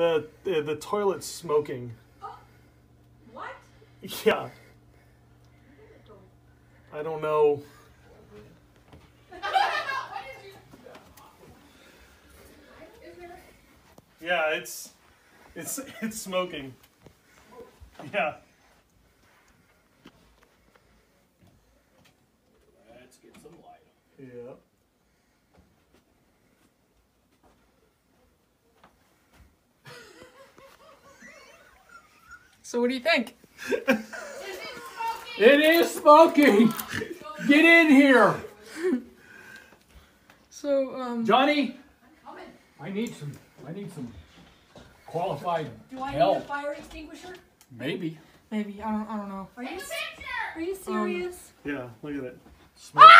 The, the the toilet's smoking. Oh, what? Yeah. I don't know. Yeah, it's it's it's smoking. Yeah. Let's get some light. Yeah. So what do you think? It is smoking. Get in here, So um, Johnny. Coming. I need some. I need some qualified Do I help. need a fire extinguisher? Maybe. maybe I don't I don't know. Are you? Are you serious? Yeah, look at it. Smoke.